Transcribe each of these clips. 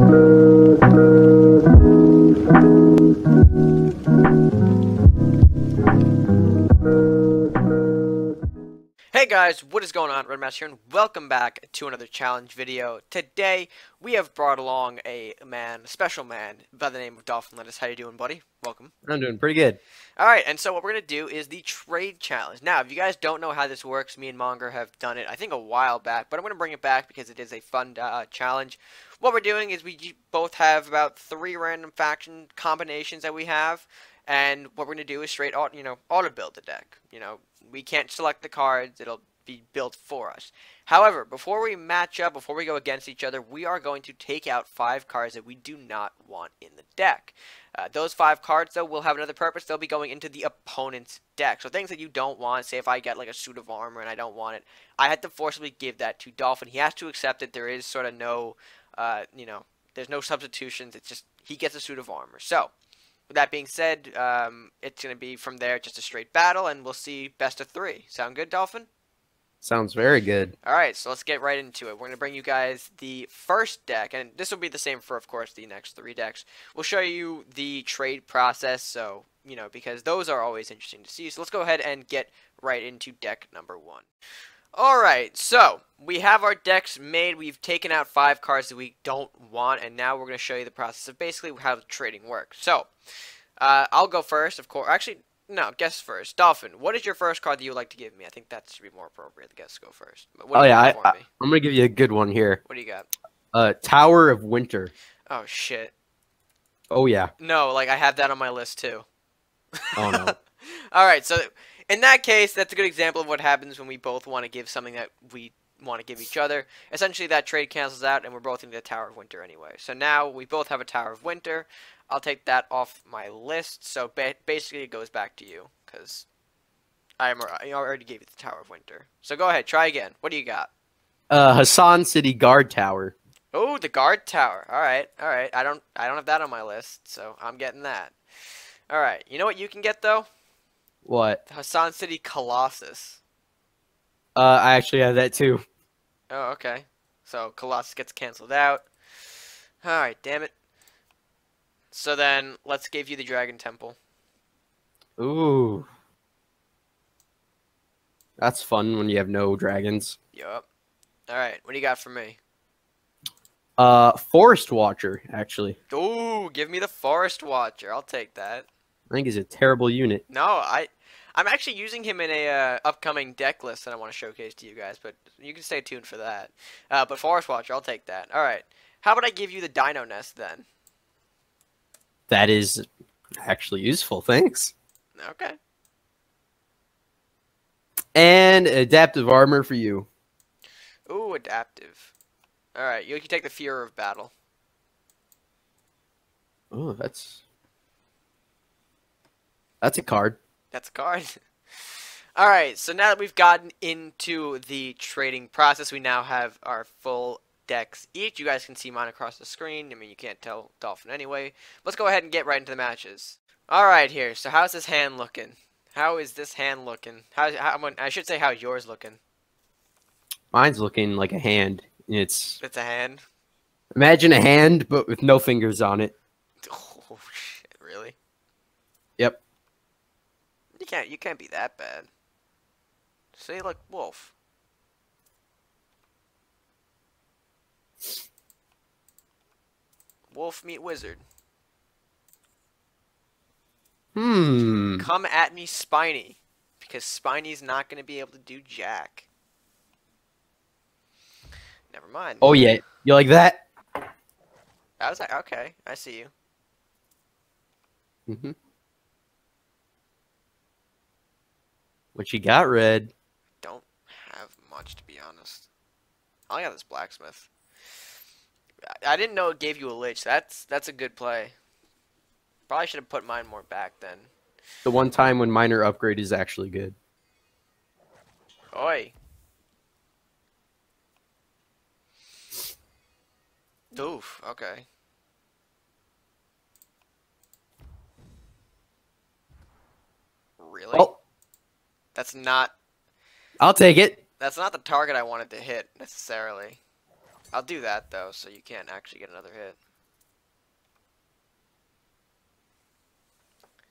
Hey guys, what is going on? Redmaster here, and welcome back to another challenge video. Today, we have brought along a man, a special man, by the name of Dolphin Lettuce. How you doing, buddy? Welcome. I'm doing pretty good. Alright, and so what we're going to do is the trade challenge. Now, if you guys don't know how this works, me and Monger have done it, I think, a while back, but I'm going to bring it back because it is a fun uh, challenge. What we're doing is we both have about three random faction combinations that we have, and what we're going to do is straight, auto, you know, auto build the deck. You know, we can't select the cards. It'll be built for us. However, before we match up, before we go against each other, we are going to take out five cards that we do not want in the deck. Uh, those five cards, though, will have another purpose. They'll be going into the opponent's deck. So things that you don't want, say if I get like a suit of armor and I don't want it, I had to forcibly give that to Dolphin. He has to accept that There is sort of no, uh, you know, there's no substitutions. It's just he gets a suit of armor. So with that being said, um, it's going to be from there just a straight battle, and we'll see best of three. Sound good, Dolphin? Sounds very good. All right, so let's get right into it. We're going to bring you guys the first deck, and this will be the same for, of course, the next three decks. We'll show you the trade process, so, you know, because those are always interesting to see. So let's go ahead and get right into deck number one. Alright, so we have our decks made. We've taken out five cards that we don't want, and now we're going to show you the process of basically how trading works. So, uh, I'll go first, of course. Actually, no, guess first. Dolphin, what is your first card that you would like to give me? I think that should be more appropriate. The guess go first. oh, yeah, I, I'm going to give you a good one here. What do you got? Uh, Tower of Winter. Oh, shit. Oh, yeah. No, like, I have that on my list, too. Oh, no. Alright, so in that case, that's a good example of what happens when we both want to give something that we want to give each other. Essentially, that trade cancels out, and we're both in the Tower of Winter anyway. So now we both have a Tower of Winter. I'll take that off my list. So ba basically, it goes back to you because I already gave you the Tower of Winter. So go ahead, try again. What do you got? Uh, Hassan City Guard Tower. Oh, the guard tower. All right, all right. I don't, I don't have that on my list, so I'm getting that. All right. You know what you can get though? What? Hassan City Colossus. Uh, I actually have that too. Oh, okay. So Colossus gets canceled out. Alright, damn it. So then, let's give you the Dragon Temple. Ooh. That's fun when you have no dragons. Yup. Alright, what do you got for me? Uh, Forest Watcher, actually. Ooh, give me the Forest Watcher. I'll take that. I think he's a terrible unit. No, I, I'm actually using him in a uh, upcoming deck list that I want to showcase to you guys, but you can stay tuned for that. Uh, but Forest Watcher, I'll take that. All right. How about I give you the Dino Nest then? That is actually useful. Thanks. Okay. And adaptive armor for you. Ooh, adaptive. All right, you can take the Fear of Battle. Oh, that's that's a card. That's a card. Alright, so now that we've gotten into the trading process, we now have our full decks each. You guys can see mine across the screen. I mean, you can't tell Dolphin anyway. Let's go ahead and get right into the matches. Alright here, so how's this hand looking? How is this hand looking? How, how I should say how yours looking? Mine's looking like a hand. It's It's a hand? Imagine a hand, but with no fingers on it. Oh, shit, really? Can't you can't be that bad. See like, wolf. Wolf meet wizard. Hmm. Come at me spiny. Because Spiny's not gonna be able to do jack. Never mind. Oh yeah. You like that? I was like, okay, I see you. Mm-hmm. What you got, Red? Don't have much, to be honest. I got this blacksmith. I didn't know it gave you a lich. That's that's a good play. Probably should have put mine more back then. The one time when minor upgrade is actually good. Oi. Oof, okay. That's not. I'll take it. That's not the target I wanted to hit necessarily. I'll do that though, so you can't actually get another hit.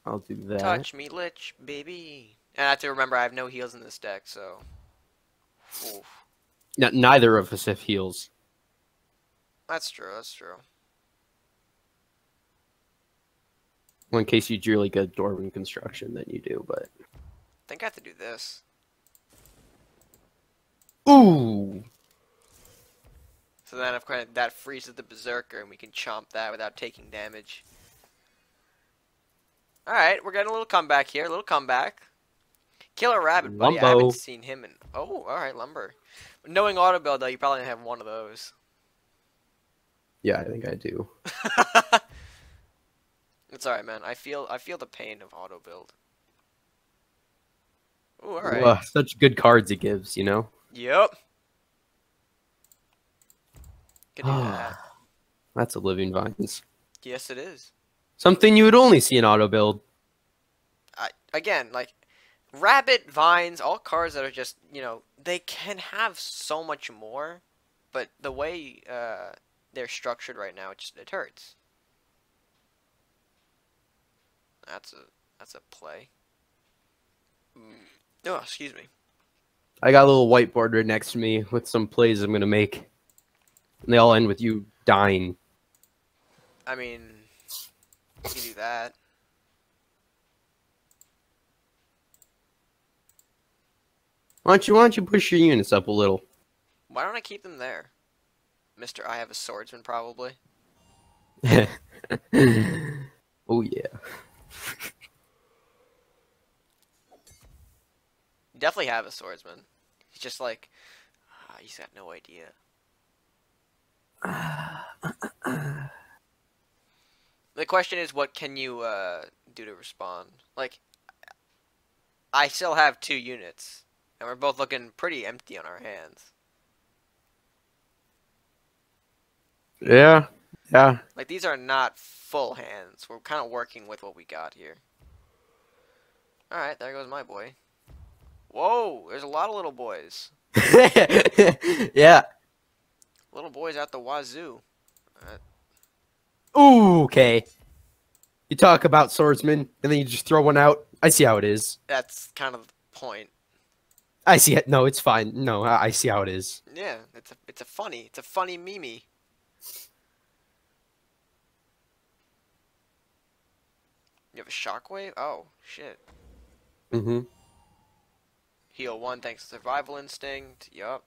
I'll do that. Touch me, lich, baby. And I have to remember I have no heals in this deck, so. Oof. Neither of us have heals. That's true. That's true. Well, in case you do like a Dorman construction, then you do, but think I have to do this. ooh, So then, of course, that freezes the berserker, and we can chomp that without taking damage. All right, we're getting a little comeback here. A little comeback. Killer rabbit, buddy. I haven't seen him in. Oh, all right, lumber. Knowing auto build though, you probably have one of those. yeah, I think I do. it's all right, man. I feel I feel the pain of auto build. Ooh, all right. Such good cards he gives, you know. Yep. That. That's a living vines. Yes, it is. Something you would only see in auto build. I, again, like rabbit vines, all cards that are just you know they can have so much more, but the way uh, they're structured right now, it just it hurts. That's a that's a play. Mm. Oh, excuse me. I got a little whiteboard right next to me with some plays I'm gonna make, and they all end with you dying. I mean, you can do that. Why don't you Why don't you push your units up a little? Why don't I keep them there, Mister? I have a swordsman, probably. oh yeah. You definitely have a swordsman. He's just like, ah, he's got no idea. The question is, what can you uh, do to respond? Like, I still have two units, and we're both looking pretty empty on our hands. Yeah. Yeah. Like, these are not full hands. We're kind of working with what we got here. Alright, there goes my boy. Whoa, there's a lot of little boys. yeah. Little boys out the wazoo. Ooh, okay. You talk about swordsman, and then you just throw one out. I see how it is. That's kind of the point. I see it. No, it's fine. No, I I see how it is. Yeah, it's a it's a funny it's a funny meme. You have a shockwave? Oh shit. Mm-hmm. Heal one thanks to survival instinct. Yup.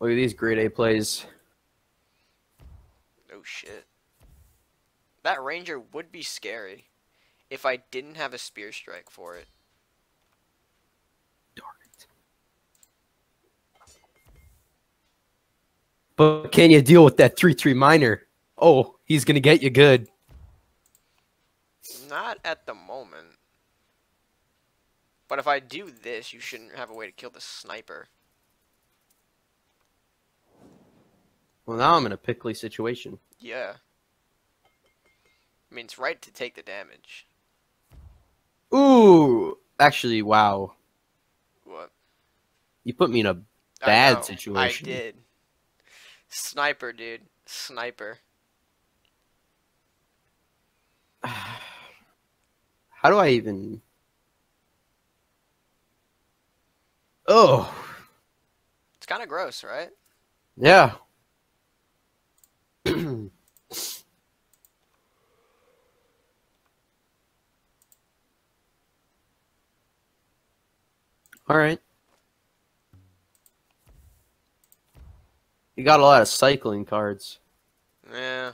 Look at these grade A plays. Oh shit. That ranger would be scary if I didn't have a spear strike for it. Darn it. But can you deal with that 3-3 miner? Oh, he's gonna get you good. Not at the moment. But if I do this, you shouldn't have a way to kill the sniper. Well, now I'm in a pickly situation. Yeah. I mean, it's right to take the damage. Ooh, actually, wow. What? You put me in a Bad know, situation. I did. Sniper, dude. Sniper. How do I even? Oh, It's kind of gross, right? yeah. All right. You got a lot of cycling cards. Yeah.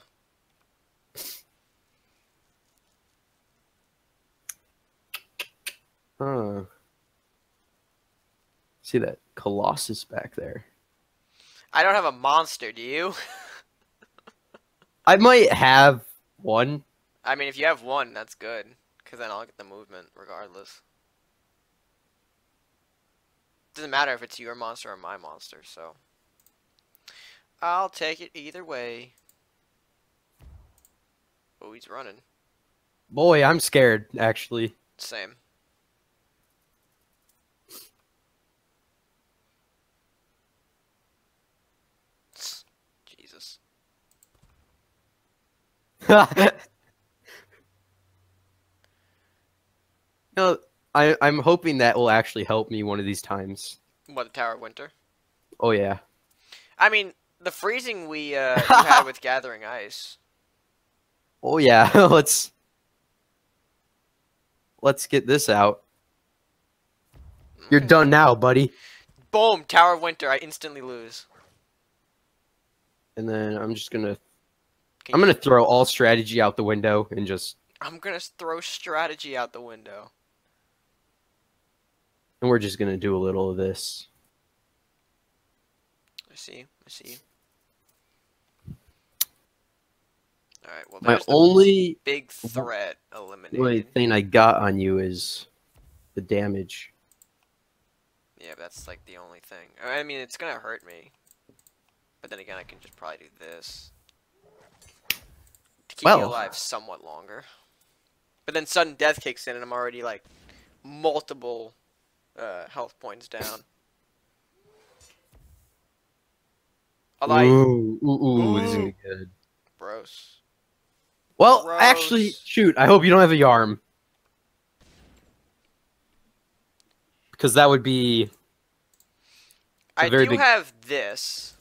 Huh. See that Colossus back there? I don't have a monster, do you? I might have one. I mean, if you have one, that's good. Because then I'll get the movement regardless. Doesn't matter if it's your monster or my monster, so. I'll take it either way. Oh, he's running. Boy, I'm scared, actually. Same. Jesus. No, I I'm hoping that will actually help me one of these times. What the Tower of Winter? Oh yeah. I mean, the freezing we uh, had with Gathering Ice. Oh yeah. let's let's get this out. You're done now, buddy. Boom! Tower of Winter. I instantly lose. And then I'm just gonna Can I'm gonna throw all strategy out the window and just I'm gonna throw strategy out the window. and we're just gonna do a little of this. I see. I see. All right. Well, My the only big threat eliminated. only thing I got on you is the damage. Yeah, that's like the only thing. I mean, it's gonna hurt me. But then again, I can just probably do this to keep me alive somewhat longer. But then sudden death kicks in, and I'm already like multiple uh, health points down. Although I, Ooh, ooh, ooh, this is gonna be good. gross. Well, actually, shoot. I hope you don't have a yarm. Because that would be I very do big- have this.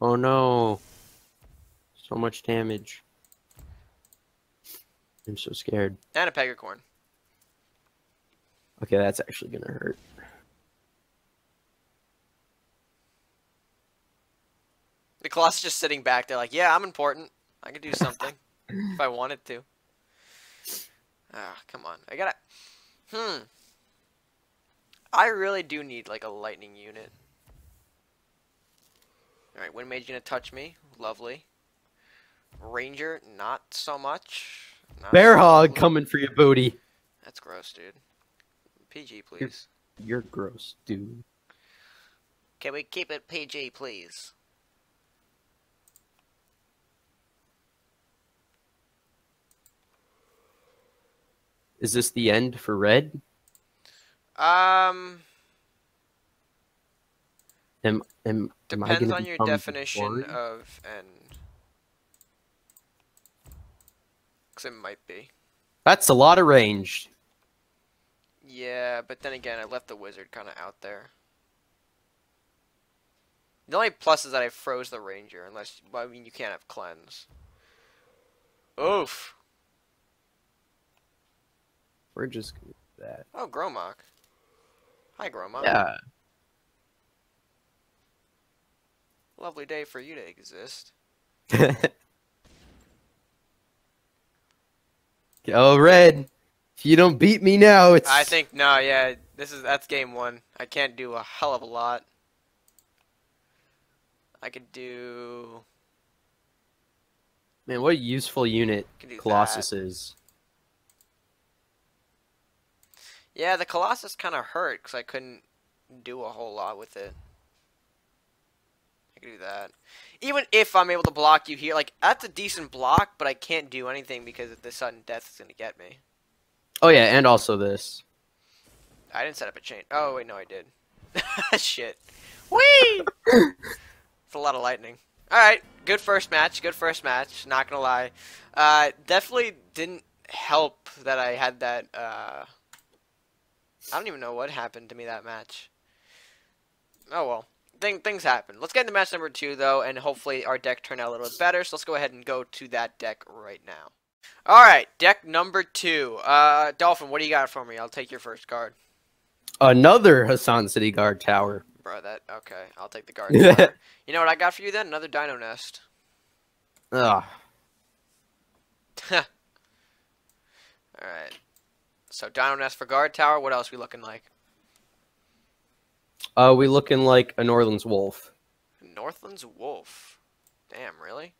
oh no. So much damage. I'm so scared. And a pegacorn. Okay, that's actually gonna hurt. The Colossus just sitting back there like, yeah, I'm important. I could do something if I wanted to. Ah, come on. I gotta... Hmm. I really do need, like, a lightning unit. Alright, Wind Mage gonna touch me. Lovely. Ranger, not so much. Not Bear so hog coming for your booty. That's gross, dude. PG, please. You're gross, dude. Can we keep it PG, please? Is this the end for red? Um... Am am am Depends on your definition of end. It might be. That's a lot of range. Yeah, but then again, I left the wizard kind of out there. The only plus is that I froze the ranger, unless, well, I mean, you can't have cleanse. Oof. We're just gonna do that. Oh, Gromok. Hi, Gromok. Yeah. Lovely day for you to exist. oh, red. If you don't beat me now, it's. I think, no, yeah, this is, that's game one. I can't do a hell of a lot. I could do, Man, what a useful unit do that. Colossus is. Yeah, the Colossus kind of hurt because I couldn't do a whole lot with it. I can do that. Even if I'm able to block you here, like, that's a decent block, but I can't do anything because the sudden death is going to get me. Oh yeah, and also this. I didn't set up a chain. Oh, wait, no, I did. Shit. Whee! it's a lot of lightning. Alright, good first match, good first match, not gonna lie. Uh, definitely didn't help that I had that, uh... I don't even know what happened to me that match. Oh well. Thing, things happen. Let's get into match number two, though, and hopefully our deck turned out a little bit better. So let's go ahead and go to that deck right now. Alright, deck number two. Uh, Dolphin, what do you got for me? I'll take your first card. Another Hassan City Guard Tower. Bro, that, okay. I'll take the guard. tower. you know what I got for you then? Another Dino Nest. Ugh. Alright. So, Dino Nest for guard tower. What else we looking like? Uh, we looking like a Northland's Wolf. Northland's Wolf. Damn, really?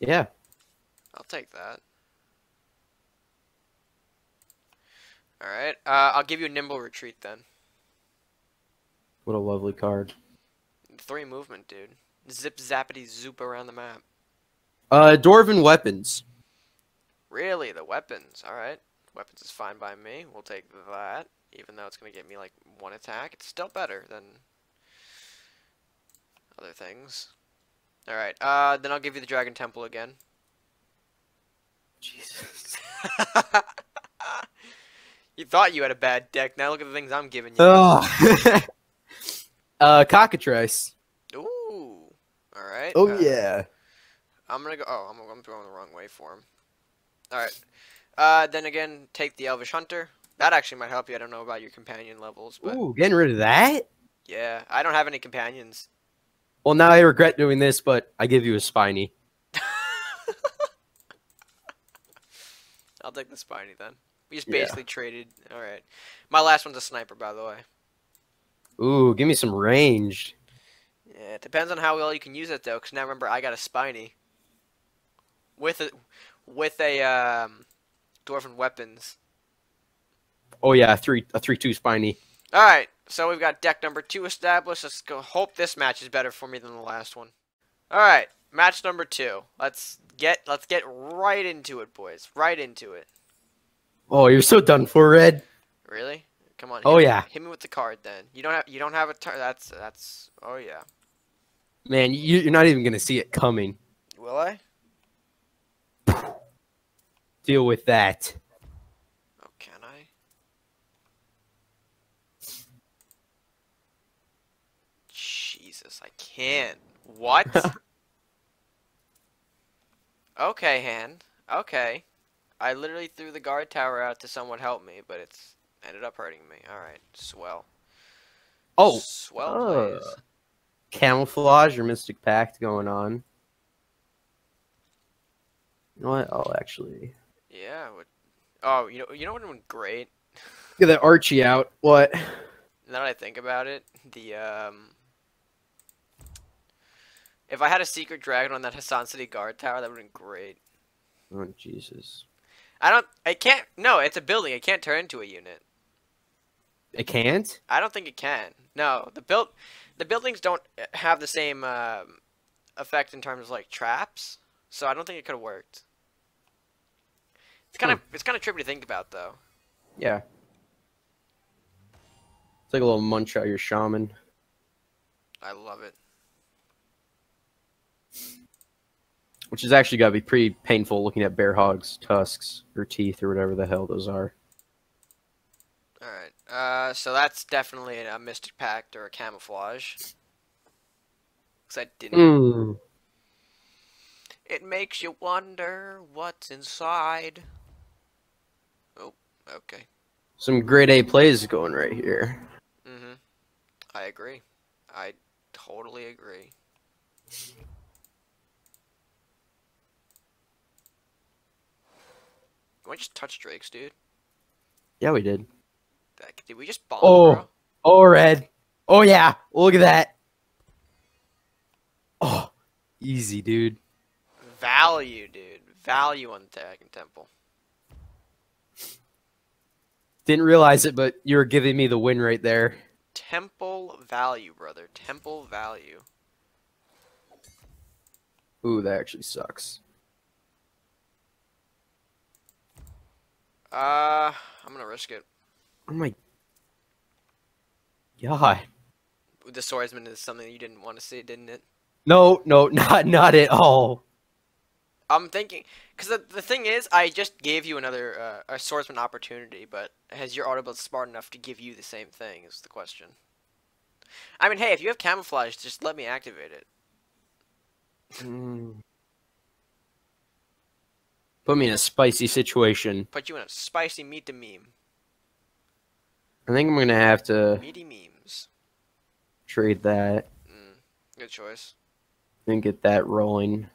Yeah. I'll take that. Alright, uh, I'll give you a Nimble Retreat then. What a lovely card. Three movement, dude. Zip zappity zoop around the map. Uh, Dwarven Weapons. Really, the weapons. Alright. Weapons is fine by me. We'll take that. Even though it's going to get me like one attack. It's still better than other things. Alright, uh, then I'll give you the Dragon Temple again. Jesus. you thought you had a bad deck. Now look at the things I'm giving you. Oh. uh, cockatrice. Ooh. All right. Oh uh, yeah. I'm gonna go. Oh, I'm, I'm throwing the wrong way for him. All right. Uh, then again, take the Elvish Hunter. That actually might help you. I don't know about your companion levels, but Ooh, getting rid of that. yeah, I don't have any companions. Well, now I regret doing this, but I give you a spiny. I'll take the Spiny then. We just Yeah. basically traded. All right. My last one's a sniper, by the way. Ooh, give me some ranged. Yeah, it depends on how well you can use it though. Cause now remember, I got a Spiny. With a, with a um, dwarven weapons. Oh yeah, three a three two spiny. All right, so we've got deck number two established. Let's go. Hope this match is better for me than the last one. All right, match number two. Let's get let's get right into it, boys. Right into it. Oh, you're so done for, Red. Really? Come on. hit Oh, me- yeah. Hit me with the card then. You don't have you don't have a tar- That's that's. Oh yeah. Man, you, you're not even gonna see it coming. Will I? Deal with that. Oh, can I? Can't. What? okay, hand. Okay. I literally threw the guard tower out to someone help me, but it's ended up hurting me. Alright, swell. Oh, swell uh. plays. camouflage or mystic pact going on. You know what? Oh, actually, Yeah. What, oh, you know, you know what would great? get that Archie out. What? Now that I think about it, the um, if I had a secret dragon on that Hassan City guard tower, that would have been great. Oh Jesus! I don't. I can't. No, it's a building. It can't turn into a unit. It can't. I don't think it can. No, the build, the buildings don't have the same um, effect in terms of like traps. So I don't think it could have worked. It's kind of it's kind of trippy to think about though. Yeah. It's like a little munch out your shaman. I love it. Which is actually got to be pretty painful looking at bear hogs' tusks or teeth or whatever the hell those are. All right. Uh, so that's definitely a mystic pact or a camouflage. Cause I didn't. Mm. It makes you wonder what's inside. Oh, okay. Some grade A plays going right here. Mm-hmm. I agree. I totally agree. We just touch Drakes, dude? Yeah, we did. Like, Did we just bomb, Oh. bro? Oh, red. Oh, yeah. Look at that. Oh, easy, dude. Value, dude. Value on the Dragon Temple. Didn't realize it, but you were giving me the win right there. Temple value, brother. Temple value. Ooh, that actually sucks. Uh, I'm gonna risk it. Oh my god. The swordsman is something you didn't want to see, didn't it? No, no, not not at all. I'm thinking, because the, the thing is, I just gave you another uh, a swordsman opportunity, but has your auto build smart enough to give you the same thing? Is the question. I mean, hey, if you have camouflage, just let me activate it. Mm. Put me in a spicy situation. Put you in a spicy meet the meme. I think I'm gonna have to Meaty memes. trade that Mm, good choice. and get that rolling.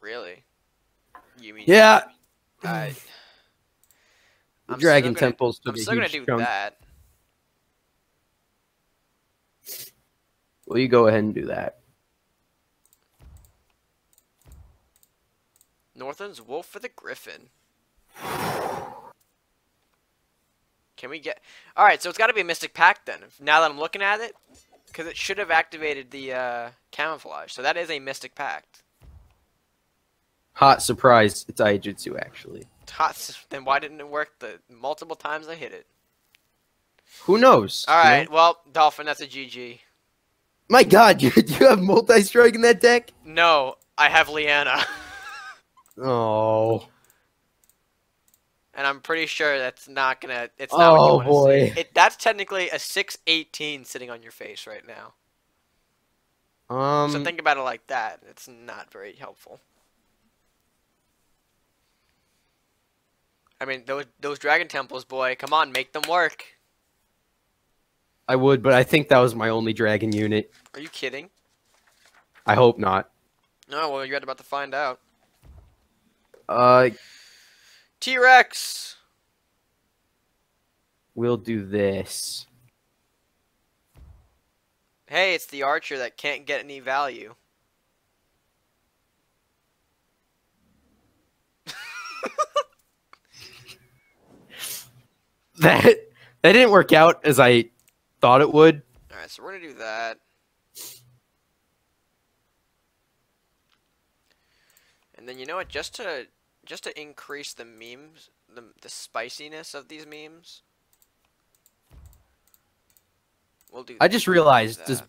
Really? You mean? Yeah. I. I'm Dragon gonna- Temples I'm still gonna do chunk. that. Well, you go ahead and do that. Northern's Wolf for the Griffin. Can we get? All right, so it's got to be a Mystic Pact then. Now that I'm looking at it, because it should have activated the uh, camouflage. So that is a Mystic Pact. Hot surprise! It's Aijutsu actually. Hot, then why didn't it work the multiple times I hit it? Who knows? Alright, right, well, Dolphin, that's a GG. My God, you you have multi strike in that deck? No, I have Leanna. Oh, And I'm pretty sure that's not gonna. It's not what Oh, you boy. see. It, that's technically a 618 sitting on your face right now. Um, so think about it like that. It's not very helpful. I mean, those those dragon temples, boy. Come on, make them work. I would, but I think that was my only dragon unit. Are you kidding? I hope not. No, well, you're about to find out. Uh, T Rex. we'll do this. Hey, it's the archer that can't get any value. That that didn't work out as I thought it would. All right, so we're gonna do that. And then you know what? Just to just to increase the memes, the the spiciness of these memes, we'll do. I just realized does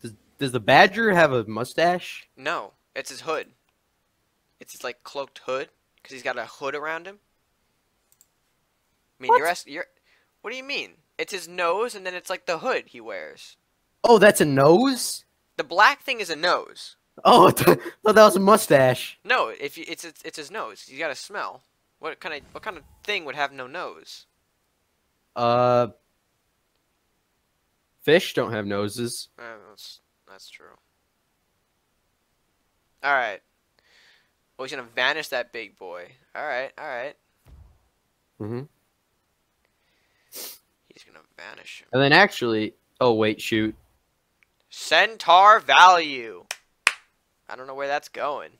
does does the badger have a mustache? No, it's his hood. It's his like cloaked hood because he's got a hood around him. I mean, What? you're asking. You're. What do you mean? It's his nose, and then it's like the hood he wears. Oh, that's a nose. The black thing is a nose. Oh, I thought that was a mustache. No, if you, it's, it's it's his nose. He's got a smell. What kind of what kind of thing would have no nose? Uh, fish don't have noses. Uh, that's that's true. All right. Oh, he's gonna vanish that big boy. All right, all right. hmm He's gonna vanish him. And then actually, oh wait, shoot. Centaur value. I don't know where that's going,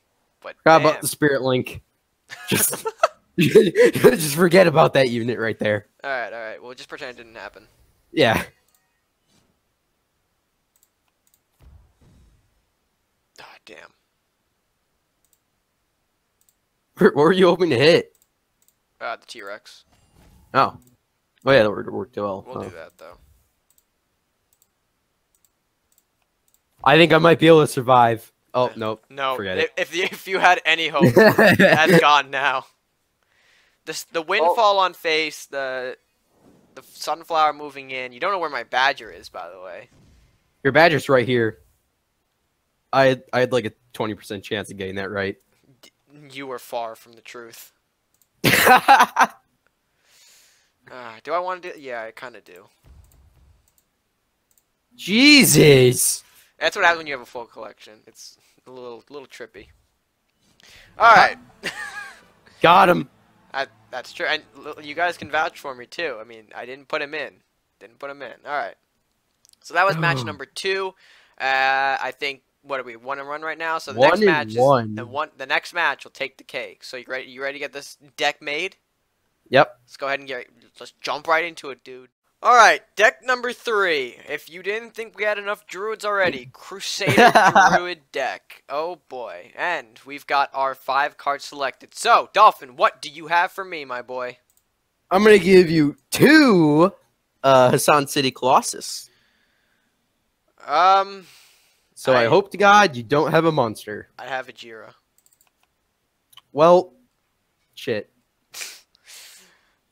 but How about the spirit link? Just just forget about that unit right there. all right, all right. Well, just pretend it didn't happen. Yeah. Ah, damn. What were you hoping to hit? Uh, the T Rex. Oh. Oh yeah, that worked, worked well. We'll Oh. do that though. I think I might be able to survive. Oh nope. No, Forget if, it. if you, if you had any hope, that's gone now. This the windfall on face, the the sunflower moving in. You don't know where my badger is, by the way. Your badger's right here. I had, I had like a twenty percent chance of getting that right. You were far from the truth. Uh, do I want to do? Yeah, I kind of do. Jesus. That's what happens when you have a full collection. It's a little little trippy. All right, Got him. I, that's true. And you guys can vouch for me too. I mean, I didn't put him in. Didn't put him in. All right. So that was match number two. Uh, I think what are we one and one right now? So the One next match one. is the one. The next match will take the cake. So you ready? You ready to get this deck made? Yep. Let's go ahead and get. Let's jump right into it, dude. All right, deck number three. If you didn't think we had enough druids already, Crusader Druid deck. Oh boy, and we've got our five cards selected. So, Dolphin, what do you have for me, my boy? I'm gonna give you two uh Hassan City Colossus. Um, So I, I- hope to God you don't have a monster. I have a Jira. Well, shit.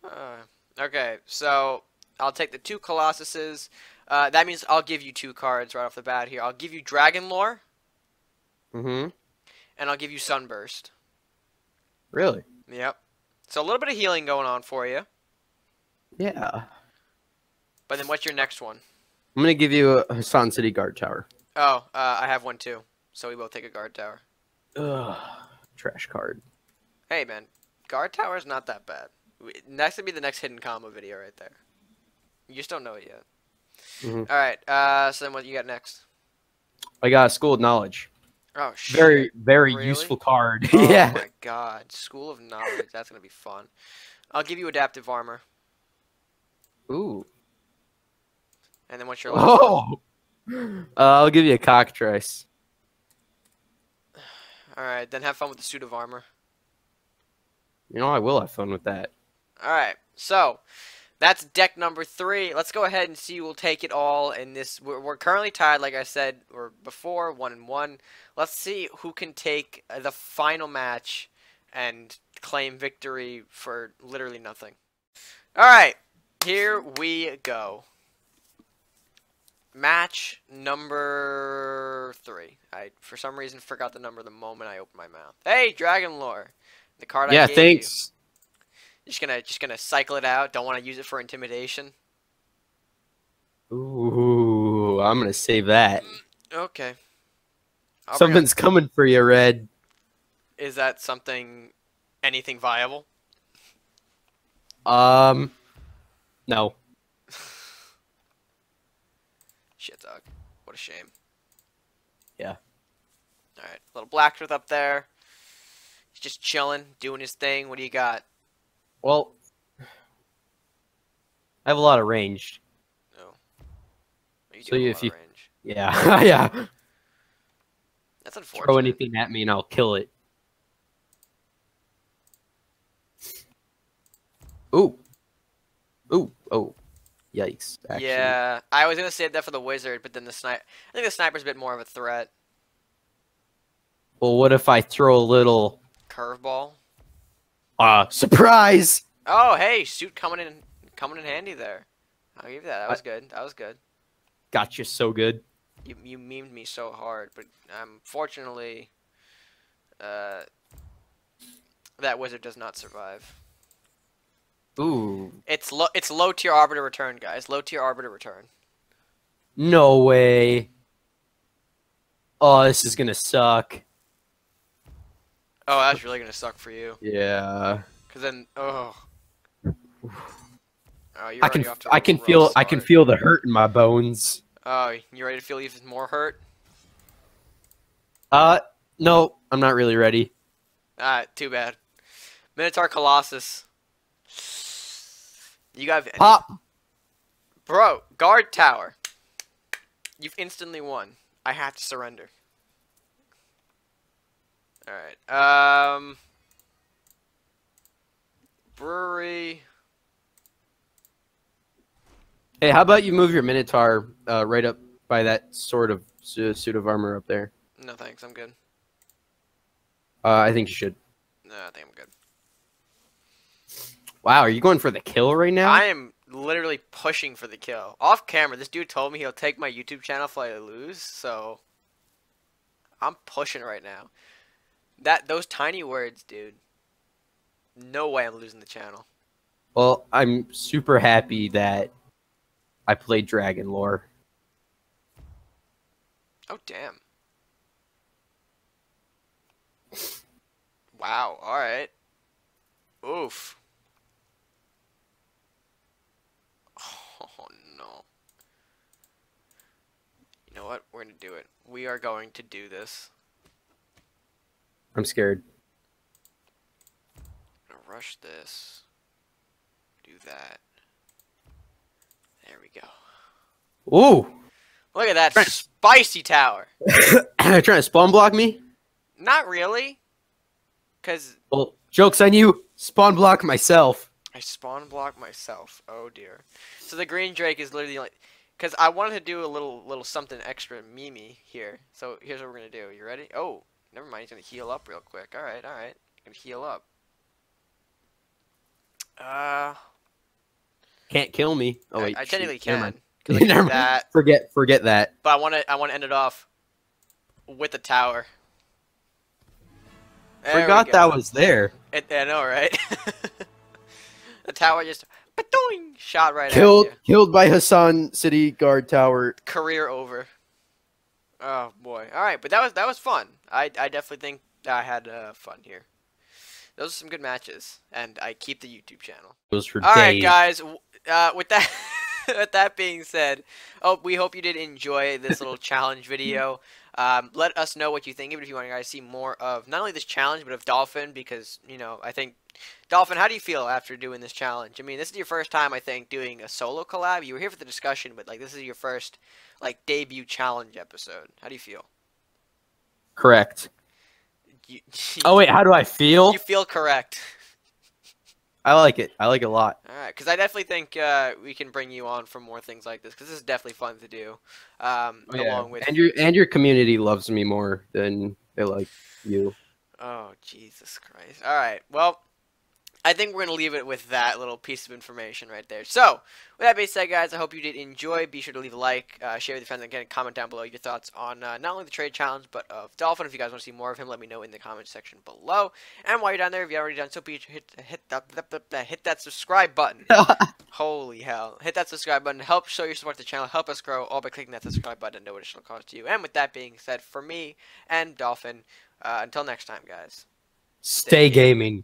Uh, okay, so I'll take the two Colossuses. Uh, that means I'll give you two cards right off the bat here. I'll give you Dragon Lore, Mm-hmm. and I'll give you Sunburst. Really? Yep. So a little bit of healing going on for you. Yeah. But then what's your next one? I'm gonna give you a Hassan City Guard Tower. Oh, uh, I have one too. So we both take a guard tower. Ugh. Trash card. Hey man, guard tower is not that bad. Next would be the next hidden combo video right there. You just don't know it yet. Mhm. All right. Uh, so then what you got next? I got a School of Knowledge. Oh shit. Very, very Really? useful card. Oh yeah. my god, School of Knowledge. That's gonna be fun. I'll give you adaptive armor, Ooh. and then what's your last? one? Oh. Uh, I'll give you a cockatrice. All right, then have fun with the suit of armor. You know, I will have fun with that. All right, so that's deck number three. Let's go ahead and see who will take it all. In this, we're, we're currently tied, like I said, or before, one and one. Let's see who can take uh, the final match and claim victory for literally nothing. All right, here we go. Match number three. I for some reason forgot the number the moment I opened my mouth. Hey, Dragon Lore, the card I yeah, gave thanks. you. Just gonna just gonna cycle it out. Don't want to use it for intimidation. Ooh, I'm gonna save that. Okay. I'll Something's coming for you, Red. Is that something? Anything viable? Um, no. Shit, dog. What a shame. Yeah. Alright, little Blacksmith up there. He's just chilling, doing his thing. What do you got? Well, I have a lot of range. Oh. You So if you- range. Yeah, yeah. That's unfortunate. Throw anything at me and I'll kill it. Ooh. Ooh. Oh. Yikes. Actually. Yeah, I was gonna save that for the wizard, but then the sniper. I think the sniper's a bit more of a threat. Well, what if I throw a little Curveball. Uh surprise? Oh, hey, suit coming in, coming in handy there. I'll give you that. That was good. That was good. Got you so good. You you memed me so hard, but um, fortunately, uh, that wizard does not survive. Ooh. It's low. It's low tier arbiter return, guys. Low tier arbiter return. No way. Oh, this is gonna suck. Oh, that's really gonna suck for you. Yeah. Cause then, oh, oh you're I can already off to a I can feel I can feel the hurt in my bones. Oh, you ready to feel even more hurt? Uh no, I'm not really ready. Ah, too bad. Minotaur Colossus. You got Pop. bro guard tower. You've instantly won. I have to surrender. All right. Um. Brewery. Hey, how about you move your Minotaur uh, right up by that sort of su- suit of armor up there? No thanks. I'm good. Uh, I think you should. No, I think I'm good. Wow, are you going for the kill right now? I am literally pushing for the kill. Off camera, this dude told me he'll take my YouTube channel if I lose, so I'm pushing right now. That those tiny words, dude. No way I'm losing the channel. Well, I'm super happy that I played Dragon Lore. Oh damn. Wow, alright. Oof. Oh no. You know what? We're gonna do it. We are going to do this. I'm scared. Gonna rush this. Do that. There we go. Ooh, Look at that spicy tower. Are trying to spawn block me? Not really. Cause Well, jokes on you. Spawn block myself. I spawn block myself. Oh dear. So the green drake is literally like, cause I wanted to do a little little something extra mimi here. So here's what we're gonna do. You ready? Oh, never mind. He's gonna heal up real quick. All right, all right. Gonna heal up. Uh, Can't kill me. Oh I- wait, I, shoot, technically never can. mind. I can do Never mind. Forget, forget that. But I want to I want to end it off with the tower. There Forgot that was there. It, I know, right? the tower just shot right Killed, killed by Hassan City Guard Tower. Career over. Oh boy. All right, but that was that was fun. I I definitely think I had uh, fun here. Those are some good matches, and I keep the YouTube channel. Was for All right, days. guys. Uh, with that, with that being said, oh, we hope you did enjoy this little challenge video. Um, let us know what you think, even if you want to guys see more of not only this challenge but of Dolphin, because you know I think Dolphin. How do you feel after doing this challenge? I mean, this is your first time, I think, doing a solo collab. You were here for the discussion, but like this is your first like debut challenge episode. How do you feel? Correct. You, Oh wait, how do I feel? you feel correct. I like it. I like it a lot. All right, because I definitely think uh, we can bring you on for more things like this because this is definitely fun to do. Um, along with and your and your community loves me more than they like you. oh Jesus Christ! All right, well I think we're going to leave it with that little piece of information right there. So, with that being said, guys, I hope you did enjoy. Be sure to leave a like, uh, share with your friends, and again, comment down below your thoughts on uh, not only the trade challenge, but of Dolphin. If you guys want to see more of him, let me know in the comment section below. And while you're down there, if you already done so, be sure hit, hit, that, hit that subscribe button. Holy hell. Hit that subscribe button. Help show your support to the channel. Help us grow all by clicking that subscribe button at no additional cost to you. And with that being said, for me and Dolphin, uh, until next time, guys. Stay gaming.